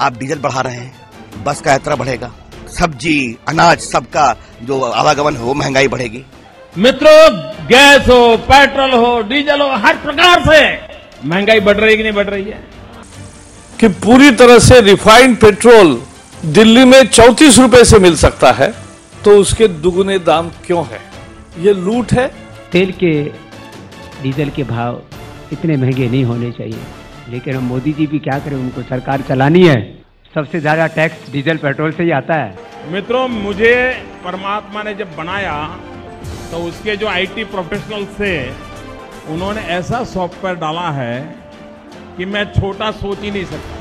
आप डीजल बढ़ा रहे हैं बस का यात्रा बढ़ेगा। सब्ज़ी अनाज सबका जो आवागमन है वो महँगाई बढ़ेगी। मित्रों गैस हो पेट्रोल हो डीजल हो हर प्रकार से महँगाई बढ़ रही है कि नहीं बढ़ रही है? कि पूरी तरह से रिफाइंड पेट्रोल दिल्ली में चौतीस रुपए से मिल सकता है तो उसके दुगुने दाम क्यों है? ये लूट है। तेल के डीजल के भाव इतने महँगे नहीं होने चाहिए। लेकिन हम मोदी जी भी क्या करें उनको सरकार चलानी है। सबसे ज़्यादा टैक्स डीजल पेट्रोल से ही आता है। मित्रों मुझे परमात्मा ने जब बनाया तो उसके जो आईटी प्रोफेशनल थे उन्होंने ऐसा सॉफ्टवेयर डाला है कि मैं छोटा सोच ही नहीं सकता।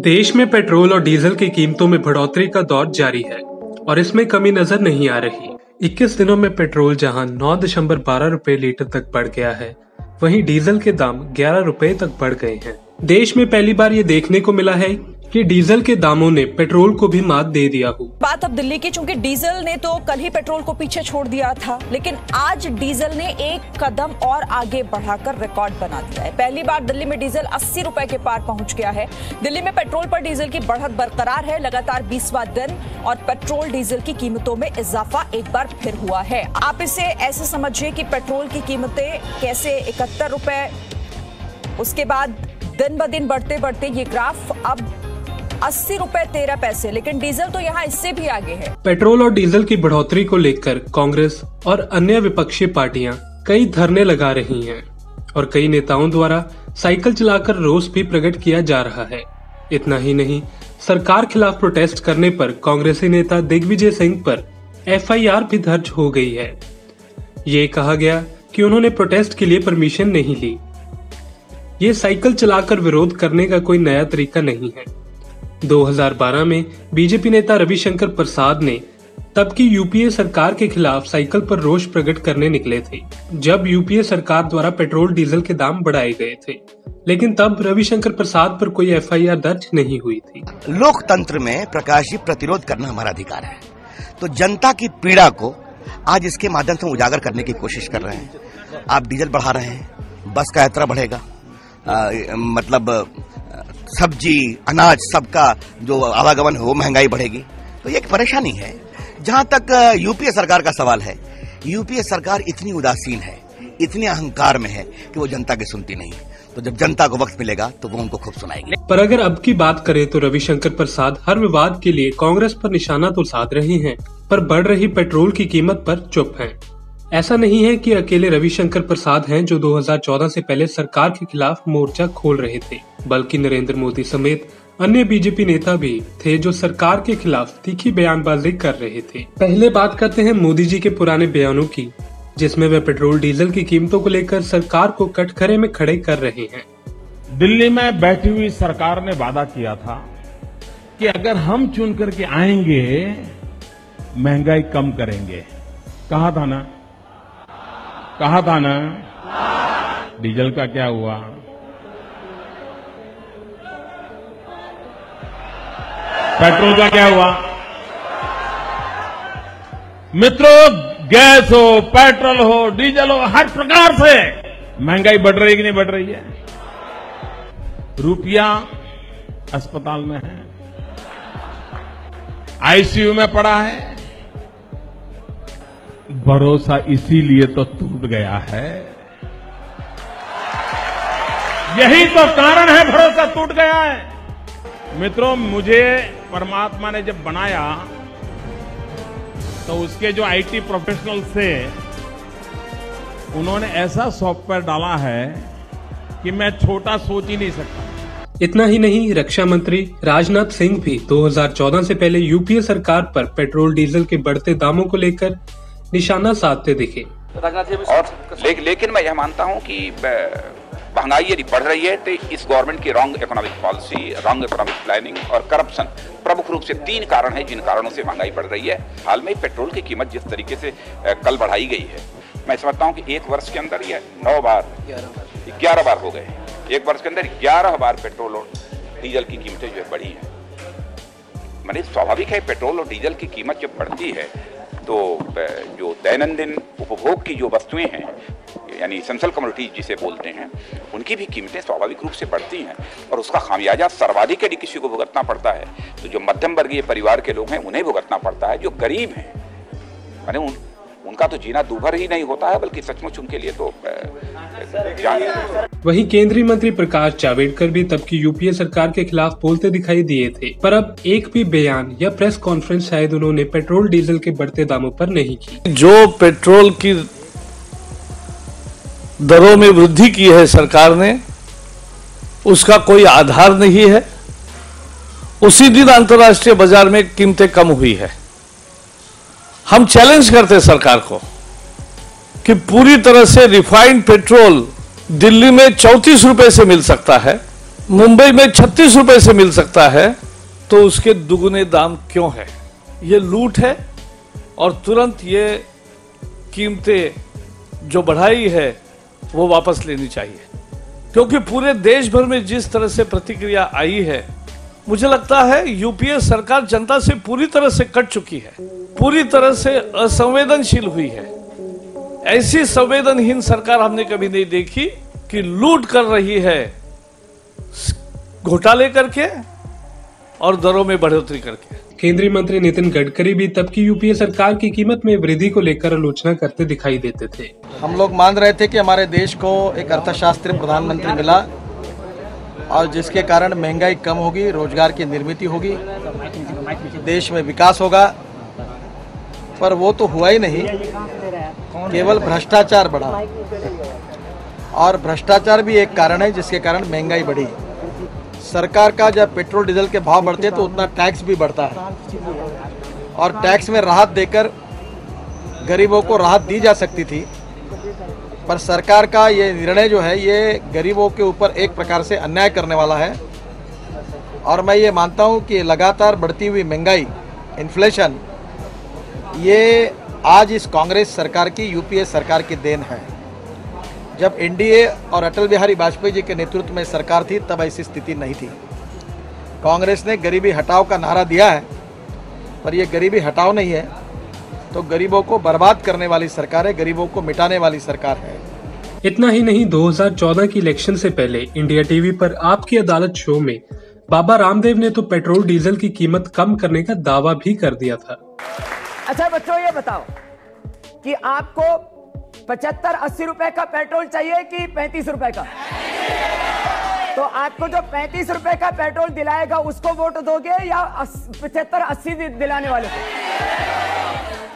देश में पेट्रोल और डीजल की कीमतों में बढ़ोतरी का दौर जारी है और इसमें कमी नज़र नहीं आ रही। 21 दिनों में पेट्रोल जहाँ नौ दशम्बर बारह रूपए लीटर तक बढ़ गया है, वहीं डीजल के दाम ग्यारह रूपए तक बढ़ गए हैं। देश में पहली बार ये देखने को मिला है कि डीजल के दामों ने पेट्रोल को भी मात दे दिया हो। बात अब दिल्ली की, चूँकि डीजल ने तो कल ही पेट्रोल को पीछे छोड़ दिया था, लेकिन आज डीजल ने एक कदम और आगे बढ़ाकर रिकॉर्ड बना दिया है। पहली बार दिल्ली में डीजल अस्सी रुपए के पार पहुँच गया है। दिल्ली में पेट्रोल पर डीजल की बढ़त बरकरार है, लगातार बीसवा दिन, और पेट्रोल डीजल की कीमतों में इजाफा एक बार फिर हुआ है। आप इसे ऐसे समझिए कि पेट्रोल की कीमतें कैसे इकहत्तर रुपए, उसके बाद दिन ब दिन बढ़ते बढ़ते ये ग्राफ अब अस्सी रुपए, तेरह पैसे। लेकिन डीजल तो यहाँ इससे भी आगे है। पेट्रोल और डीजल की बढ़ोतरी को लेकर कांग्रेस और अन्य विपक्षी पार्टियाँ कई धरने लगा रही हैं और कई नेताओं द्वारा साइकिल चलाकर रोष भी प्रकट किया जा रहा है। इतना ही नहीं, सरकार खिलाफ प्रोटेस्ट करने पर कांग्रेसी नेता दिग्विजय सिंह पर एफआईआर भी दर्ज हो गई है। ये कहा गया कि उन्होंने प्रोटेस्ट के लिए परमिशन नहीं ली। ये साइकिल चलाकर विरोध करने का कोई नया तरीका नहीं है। 2012 में बीजेपी नेता रविशंकर प्रसाद ने तब की यूपीए सरकार के खिलाफ साइकिल पर रोष प्रकट करने निकले थे जब यूपीए सरकार द्वारा पेट्रोल डीजल के दाम बढ़ाए गए थे। लेकिन तब रविशंकर प्रसाद पर कोई एफआईआर दर्ज नहीं हुई थी। लोकतंत्र में प्रकाश जी प्रतिरोध करना हमारा अधिकार है। तो जनता की पीड़ा को आज इसके माध्यम से उजागर करने की कोशिश कर रहे हैं। आप डीजल बढ़ा रहे हैं बस का यात्रा बढ़ेगा। आ, मतलब सब्ज़ी, अनाज सबका जो आवागमन है, महँगाई बढ़ेगी। तो ये एक परेशानी है। जहाँ तक यूपीए सरकार का सवाल है यूपीए सरकार इतनी उदासीन है, इतने अहंकार में है कि वो जनता की सुनती नहीं। तो जब जनता को वक्त मिलेगा तो वो उनको खूब सुनाएगी। पर अगर अब की बात करें तो रविशंकर प्रसाद हर विवाद के लिए कांग्रेस पर निशाना तो साध रहे हैं, पर बढ़ रही पेट्रोल की कीमत पर चुप हैं। ऐसा नहीं है कि अकेले रविशंकर प्रसाद हैं जो 2014 से पहले सरकार के खिलाफ मोर्चा खोल रहे थे, बल्कि नरेंद्र मोदी समेत अन्य बीजेपी नेता भी थे जो सरकार के खिलाफ तीखी बयानबाजी कर रहे थे। पहले बात करते हैं मोदी जी के पुराने बयानों की, जिसमें वे पेट्रोल, डीजल की कीमतों को लेकर सरकार को कटघरे में खड़े कर रहे हैं। दिल्ली में बैठी हुई सरकार ने वादा किया था कि अगर हम चुन करके आएँगे, महँगाई कम करेंगे। कहा था ना? कहा था ना? डीजल का क्या हुआ? पेट्रोल का क्या हुआ? मित्रों, गैस हो, पेट्रोल हो, डीजल हो, हर प्रकार से महँगाई बढ़ रही कि नहीं बढ़ रही है? रुपया अस्पताल में है। आईसीयू में पड़ा है। भरोसा इसीलिए तो टूट गया है। यही तो कारण है भरोसा टूट गया है। मित्रों, मुझे परमात्मा ने जब बनाया तो उसके जो आईटी प्रोफेशनल थे, उन्होंने ऐसा सॉफ्टवेयर डाला है कि मैं छोटा सोच ही नहीं सकता। इतना ही नहीं, रक्षा मंत्री राजनाथ सिंह भी 2014 से पहले यूपीए सरकार पर पेट्रोल, डीजल के बढ़ते दामों को लेकर निशाना साधते दिखे। और ले, लेकिन मैं यह मानता हूँ कि महँगाई यदि बढ़ रही है तो इस गवर्नमेंट की wrong economic policy wrong economic planning और करप्शन प्रमुख रूप से तीन कारण है जिन कारणों से महँगाई बढ़ रही है। हाल में पेट्रोल की कीमत जिस तरीके से कल बढ़ाई गई है मैं समझता हूँ कि एक वर्ष के अंदर यह नौ बार ग्यारह बार। हो गए एक वर्ष के अंदर ग्यारह बार पेट्रोल और डीजल की कीमतें जो है बढ़ी है। मैंने स्वाभाविक है पेट्रोल और डीजल की कीमत जब बढ़ती है तो जो दैनंदिन उपभोग की जो वस्तुएँ हैं यानी सेंसल कम्युनिटीज जिसे बोलते हैं उनकी भी कीमतें स्वाभाविक रूप से बढ़ती हैं और उसका खामियाजा सर्वाधिक यदि किसी को भुगतना पड़ता है तो जो मध्यम वर्गीय परिवार के लोग हैं उन्हें भुगतना पड़ता है जो गरीब हैं। मैंने उन, उनका तो जीना दूभर ही नहीं होता है बल्कि सचमुच उनके लिए तो वहीं केंद्रीय मंत्री प्रकाश जावड़ेकर भी तब की यूपीए सरकार के खिलाफ बोलते दिखाई दिए थे, पर अब एक भी बयान या प्रेस कॉन्फ्रेंस शायद उन्होंने पेट्रोल, डीजल के बढ़ते दामों पर नहीं की। जो पेट्रोल की दरों में वृद्धि की है सरकार ने, उसका कोई आधार नहीं है। उसी दिन अंतर्राष्ट्रीय बाज़ार में कीमतें कम हुई है। हम चैलेंज करते सरकार को। कि पूरी तरह से रिफाइंड पेट्रोल दिल्ली में चौतीस रुपए से मिल सकता है, मुंबई में छत्तीस रुपए से मिल सकता है तो उसके दुगुने दाम क्यों है? ये लूट है और तुरंत ये कीमतें जो बढ़ाई है, वो वापस लेनी चाहिए। क्योंकि पूरे देश भर में जिस तरह से प्रतिक्रिया आई है, मुझे लगता है यूपीए सरकार जनता से पूरी तरह से कट चुकी है, पूरी तरह से असंवेदनशील हुई है। ऐसी संवेदनहीन सरकार हमने कभी नहीं देखी कि लूट कर रही है घोटाले करके और दरों में बढ़ोतरी करके। केंद्रीय मंत्री नितिन गडकरी भी तब की यूपीए सरकार की कीमत में वृद्धि को लेकर आलोचना करते दिखाई देते थे। हम लोग मान रहे थे कि हमारे देश को एक अर्थशास्त्री प्रधानमंत्री मिला और जिसके कारण महँगाई कम होगी रोज़गार की निर्मित होगी देश में विकास होगा। पर वो तो हुआ ही नहीं। केवल भ्रष्टाचार बढ़ा। और भ्रष्टाचार भी एक कारण है, जिसके कारण महँगाई बढ़ी। सरकार का जब पेट्रोल, डीजल के भाव बढ़ते हैं तो उतना टैक्स भी बढ़ता है। और टैक्स में राहत देकर गरीबों को राहत दी जा सकती थी। पर सरकार का ये निर्णय जो है, ये गरीबों के ऊपर एक प्रकार से अन्याय करने वाला है। और मैं ये मानता हूँ कि लगातार बढ़ती हुई महँगाई, इन्फ्लेशन, ये आज इस कांग्रेस सरकार की, यूपीए सरकार की देन है। जब एनडीए और अटल बिहारी वाजपेयी जी के नेतृत्व में सरकार थी, तब ऐसी स्थिति नहीं थी। कांग्रेस ने गरीबी हटाओ का नारा दिया है, पर यह गरीबी हटाओ नहीं है तो गरीबों को बर्बाद करने वाली सरकार है, गरीबों को मिटाने वाली सरकार है। इतना ही नहीं 2014 की इलेक्शन से पहले इंडिया टीवी पर आपकी अदालत शो में बाबा रामदेव ने तो पेट्रोल डीजल की कीमत कम करने का दावा भी कर दिया था। अच्छा बच्चों, ये बताओ कि आपको पचहत्तर अस्सी रुपए का पेट्रोल चाहिए कि पैंतीस रुपए का? तो आपको जो पैंतीस रुपए का पेट्रोल दिलाएगा, उसको वोट दोगे या पचहत्तर अस्सी दिलाने वाले को?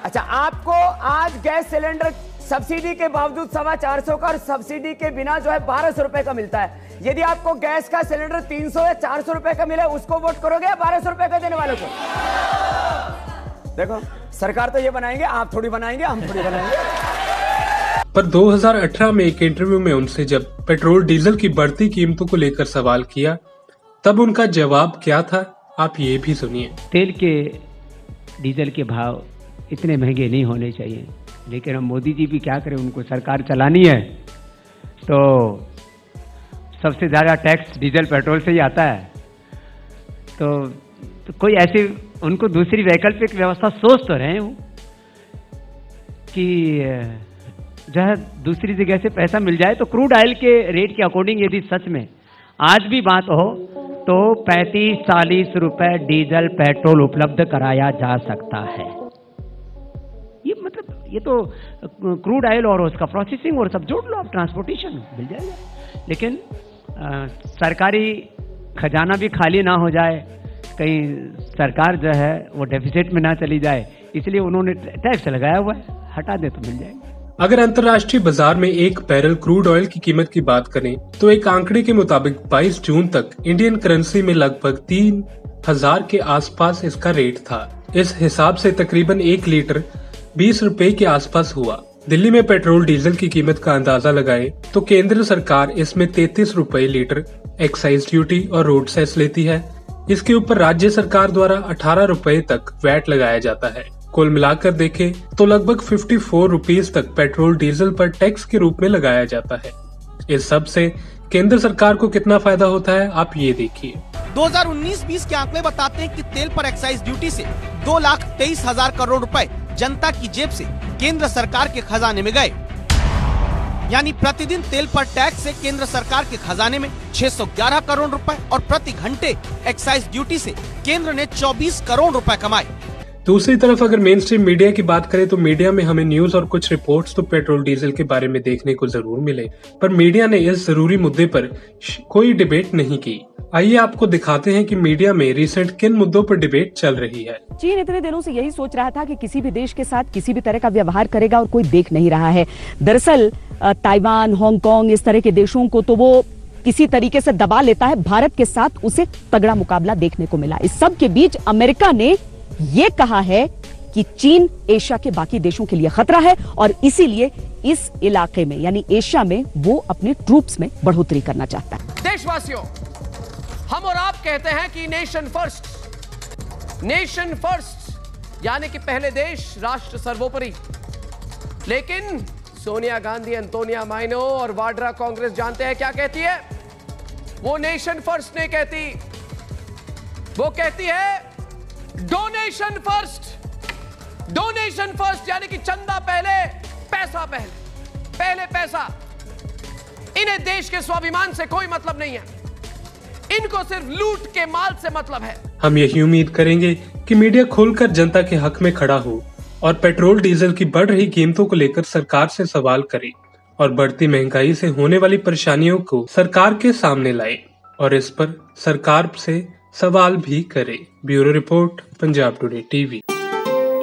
अच्छा आपको आज गैस सिलेंडर सब्सिडी के बावजूद सवा चार सौ का और सब्सिडी के बिना जो है बारह सौ रुपए का मिलता है। यदि आपको गैस का सिलेंडर तीन सौ या चार सौ रुपए का मिले, उसको वोट करोगे या बारह सौ रुपए का देने वाले को? देखो सरकार तो ये बनाएँगे आप थोड़ी बनाएँगे हम थोड़ी बनाएँगे। पर 2018 में एक इंटरव्यू में उनसे जब पेट्रोल डीजल की बढ़ती कीमतों को लेकर सवाल किया तब उनका जवाब क्या था? आप ये भी सुनिए। तेल के डीजल के भाव इतने महँगे नहीं होने चाहिए। लेकिन हम मोदी जी भी क्या करें उनको सरकार चलानी है तो सबसे ज़्यादा टैक्स डीजल पेट्रोल से ही आता है। तो, तो कोई ऐसी उनको दूसरी वैकल्पिक व्यवस्था सोच तो रहे हूँ कि जो है दूसरी जगह से पैसा मिल जाए तो क्रूड ऑयल के रेट के अकॉर्डिंग यदि सच में आज भी बात हो तो पैंतीस चालीस रुपए डीजल पेट्रोल उपलब्ध कराया जा सकता है। ये मतलब ये तो क्रूड ऑयल और उसका प्रोसेसिंग और सब जोड़ लो आप ट्रांसपोर्टेशन मिल जाएगा। लेकिन आ, सरकारी खजाना भी खाली ना हो जाए कहीं सरकार जो है, वो डेफिसिट में ना चली जाए, इसलिए उन्होंने टैक्स लगाया हुआ है, हटा दे तो मिल जाएगा। अगर अंतर्राष्ट्रीय बाज़ार में एक बैरल क्रूड ऑयल की कीमत की बात करें तो एक आंकड़े के मुताबिक 22 जून तक इंडियन करेंसी में लगभग तीन हज़ार के आसपास इसका रेट था। इस हिसाब से तकरीबन एक लीटर बीस रुपए के आसपास हुआ। दिल्ली में पेट्रोल डीजल की कीमत का अंदाज़ा लगाए तो केंद्र सरकार इसमें तैतीस रूपए लीटर एक्साइज ड्यूटी और रोड सेस लेती है। इसके ऊपर राज्य सरकार द्वारा अठारह रूपए तक वैट लगाया जाता है। कुल मिलाकर देखें तो लगभग 54 रुपीस तक पेट्रोल डीजल पर टैक्स के रूप में लगाया जाता है। इस सबसे केंद्र सरकार को कितना फ़ायदा होता है, आप ये देखिए। 2019-20 के आंकड़े बताते हैं कि तेल पर एक्साइज ड्यूटी से दो लाख तेईस हज़ार करोड़ रुपए जनता की जेब से केंद्र सरकार के खजाने में गए। यानी प्रतिदिन तेल पर टैक्स से केंद्र सरकार के खजाने में 611 करोड़ रुपए और प्रति घंटे एक्साइज ड्यूटी से केंद्र ने 24 करोड़ रुपए कमाए। दूसरी तरफ़ अगर मेन स्ट्रीम मीडिया की बात करें तो मीडिया में हमें न्यूज़ और कुछ रिपोर्ट्स तो पेट्रोल डीजल के बारे में देखने को ज़रूर मिले। पर मीडिया ने इस ज़रूरी मुद्दे पर कोई डिबेट नहीं की। आइए आपको दिखाते हैं कि मीडिया में रिसेंट किन मुद्दों पर डिबेट चल रही है। चीन इतने दिनों से यही सोच रहा था कि किसी भी देश के साथ किसी भी तरह का व्यवहार करेगा और कोई देख नहीं रहा है। दरअसल ताइवान हांगकांग इस तरह के देशों को तो वो किसी तरीके से दबा लेता है। भारत के साथ उसे तगड़ा मुकाबला देखने को मिला। इस सब के बीच अमेरिका ने ये कहा है कि चीन एशिया के बाकी देशों के लिए खतरा है और इसीलिए इस इलाके में यानी एशिया में वो अपने ट्रूप्स में बढ़ोतरी करना चाहता है। देशवासियों हम और आप कहते हैं कि नेशन फ़र्स्ट नेशन फ़र्स्ट यानी कि पहले देश, राष्ट्र सर्वोपरि. लेकिन सोनिया गांधी, अंतोनिया माइनो और वाड्रा कांग्रेस जानते हैं क्या कहती है? वो नेशन फ़र्स्ट नहीं कहती. वो कहती है डोनेशन फ़र्स्ट डोनेशन फ़र्स्ट यानी कि चंदा पहले, पैसा पहले. पहले पैसा. इन्हें देश के स्वाभिमान से कोई मतलब नहीं है. इनको सिर्फ़ लूट के माल से मतलब है। हम यही उम्मीद करेंगे कि मीडिया खोलकर जनता के हक में खड़ा हो और पेट्रोल डीजल की बढ़ रही कीमतों को लेकर सरकार से सवाल करे और बढ़ती महँगाई से होने वाली परेशानियों को सरकार के सामने लाए और इस पर सरकार से सवाल भी करे। Bureau report Punjab today TV.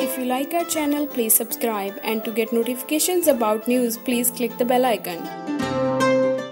If you like our channel, please subscribe and to get notifications about news, please click the bell icon.